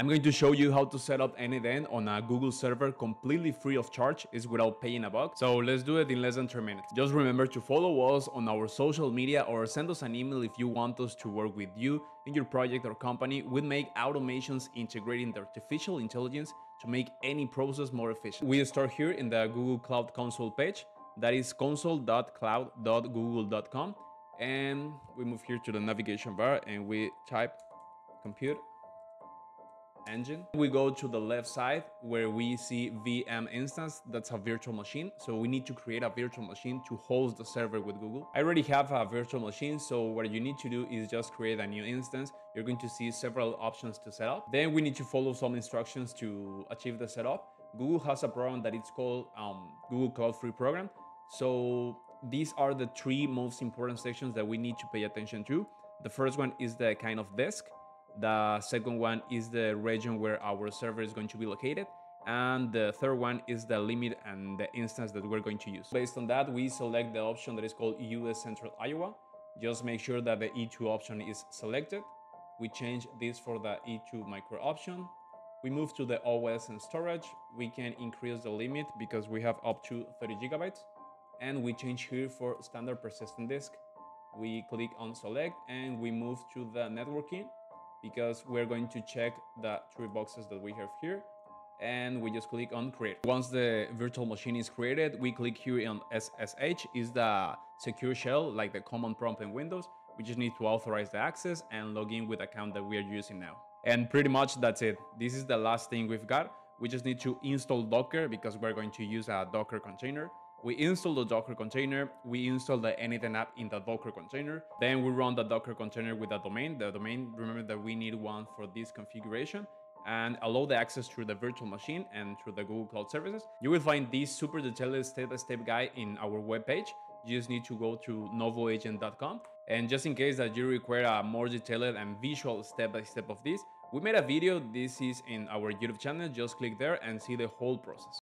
I'm going to show you how to set up n8n on a Google server completely free of charge is without paying a buck. So let's do it in less than 3 minutes. Just remember to follow us on our social media or send us an email if you want us to work with you in your project or company. We make automations integrating the artificial intelligence to make any process more efficient. We start here in the Google Cloud Console page. That is console.cloud.google.com and we move here to the navigation bar and we type compute engine. We go to the left side where we see VM instance, that's a virtual machine. So we need to create a virtual machine to host the server with Google. I already have a virtual machine, so what you need to do is just create a new instance. You're going to see several options to set up. Then we need to follow some instructions to achieve the setup. Google has a program that it's called um, Google Cloud Free Program. So these are the three most important sections that we need to pay attention to. The first one is the kind of disk. The second one is the region where our server is going to be located. And the third one is the limit and the instance that we're going to use. Based on that, we select the option that is called US Central Iowa. Just make sure that the E2 option is selected. We change this for the E2 micro option. We move to the OS and storage. We can increase the limit because we have up to 30 gigabytes. And we change here for standard persistent disk. We click on select and we move to the networking because we're going to check the three boxes that we have here and we just click on create. Once the virtual machine is created, we click here on SSH is the secure shell like the command prompt in Windows. We just need to authorize the access and log in with the account that we are using now. And pretty much that's it. This is the last thing we've got. We just need to install Docker because we're going to use a Docker container. We install the Docker container, we install the n8n app in the Docker container, then we run the Docker container with a domain. The domain, remember that we need one for this configuration and allow the access through the virtual machine and through the Google Cloud Services. You will find this super detailed step-by-step -step guide in our webpage. You just need to go to novoagent.com. And just in case that you require a more detailed and visual step-by-step -step of this, we made a video. This is in our YouTube channel. Just click there and see the whole process.